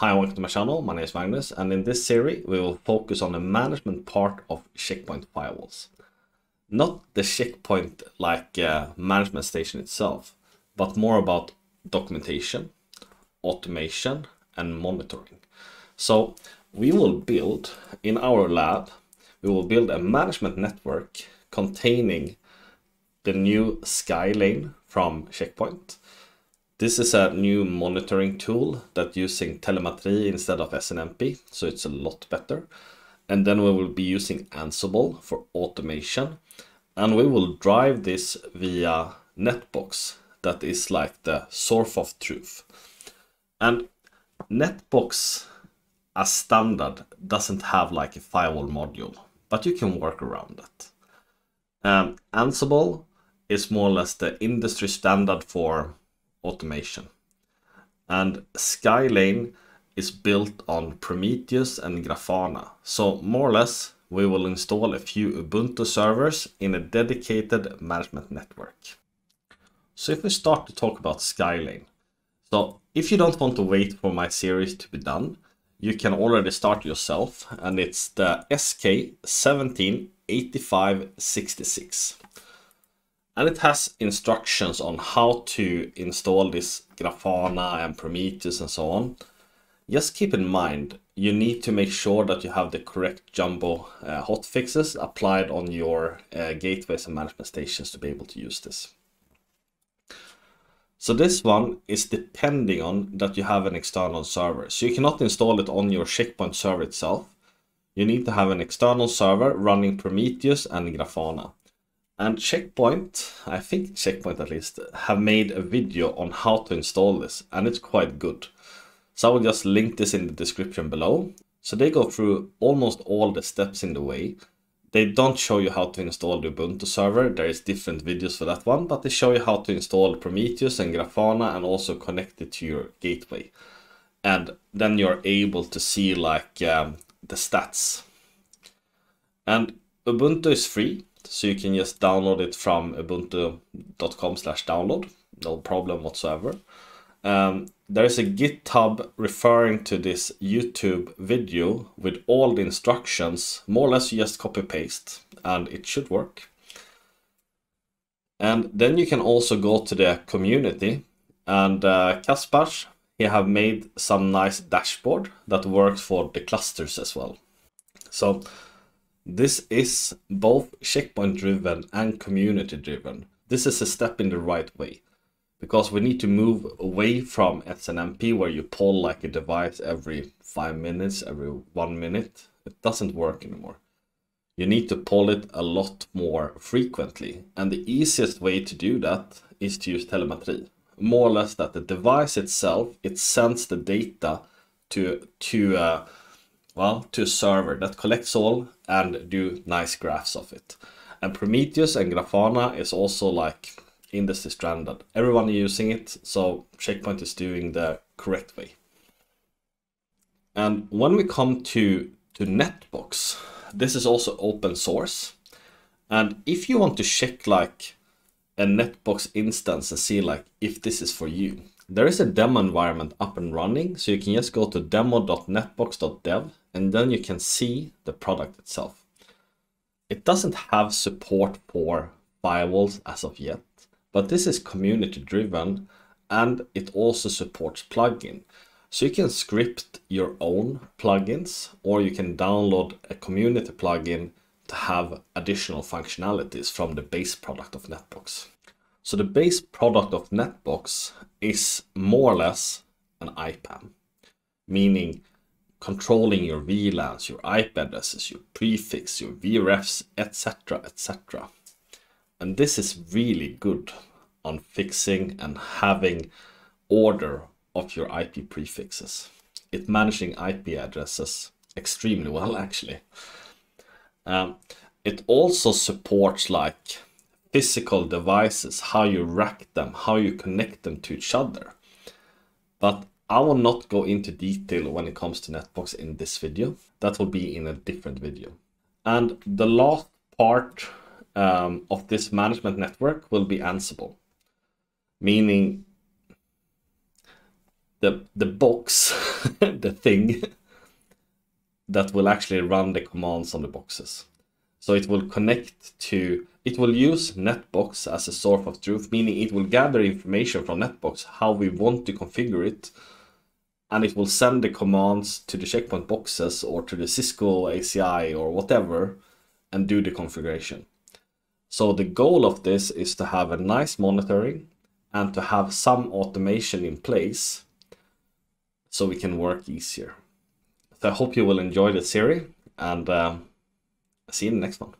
Hi, and welcome to my channel. My name is Magnus, and in this series, we will focus on the management part of checkpoint firewalls. Not the checkpoint like uh, management station itself, but more about documentation, automation, and monitoring. So we will build in our lab, we will build a management network containing the new Skyline from Checkpoint this is a new monitoring tool that using telemetry instead of SNMP, so it's a lot better. And then we will be using Ansible for automation. And we will drive this via Netbox, that is like the source of truth. And Netbox as standard doesn't have like a firewall module, but you can work around that. Um, Ansible is more or less the industry standard for automation. And Skyline is built on Prometheus and Grafana. So more or less, we will install a few Ubuntu servers in a dedicated management network. So if we start to talk about Skyline. So if you don't want to wait for my series to be done, you can already start yourself and it's the SK178566 and it has instructions on how to install this Grafana and Prometheus and so on. Just keep in mind, you need to make sure that you have the correct Jumbo uh, hotfixes applied on your uh, gateways and management stations to be able to use this. So this one is depending on that you have an external server. So you cannot install it on your checkpoint server itself. You need to have an external server running Prometheus and Grafana. And Checkpoint, I think Checkpoint at least, have made a video on how to install this and it's quite good. So I will just link this in the description below. So they go through almost all the steps in the way. They don't show you how to install the Ubuntu server, there is different videos for that one, but they show you how to install Prometheus and Grafana and also connect it to your gateway. And then you're able to see like um, the stats. And Ubuntu is free, so you can just download it from ubuntu.com slash download. No problem whatsoever. Um, there is a GitHub referring to this YouTube video with all the instructions. More or less you just copy paste and it should work. And then you can also go to the community and uh, he have made some nice dashboard that works for the clusters as well. So this is both checkpoint driven and community driven. This is a step in the right way because we need to move away from SNMP where you pull like a device every five minutes, every one minute. It doesn't work anymore. You need to pull it a lot more frequently. And the easiest way to do that is to use telemetry. More or less that the device itself, it sends the data to, to uh, well, to a server that collects all and do nice graphs of it. And Prometheus and Grafana is also like industry standard. Everyone using it, so Checkpoint is doing the correct way. And when we come to, to Netbox, this is also open source. And if you want to check like a Netbox instance and see like if this is for you, there is a demo environment up and running. So you can just go to demo.netbox.dev and then you can see the product itself. It doesn't have support for firewalls as of yet, but this is community driven and it also supports plugin. So you can script your own plugins or you can download a community plugin to have additional functionalities from the base product of Netbox. So the base product of Netbox is more or less an IPAM, meaning controlling your VLANs, your IP addresses, your prefix, your VRFs, etc, etc. And this is really good on fixing and having order of your IP prefixes. It managing IP addresses extremely well actually. Um, it also supports like physical devices, how you rack them, how you connect them to each other. But I will not go into detail when it comes to Netbox in this video. That will be in a different video. And the last part um, of this management network will be Ansible. Meaning the the box, the thing that will actually run the commands on the boxes. So it will connect to, it will use Netbox as a source of truth, meaning it will gather information from Netbox, how we want to configure it, and it will send the commands to the checkpoint boxes or to the Cisco ACI or whatever and do the configuration. So the goal of this is to have a nice monitoring and to have some automation in place so we can work easier. So I hope you will enjoy the series and um, see you in the next one.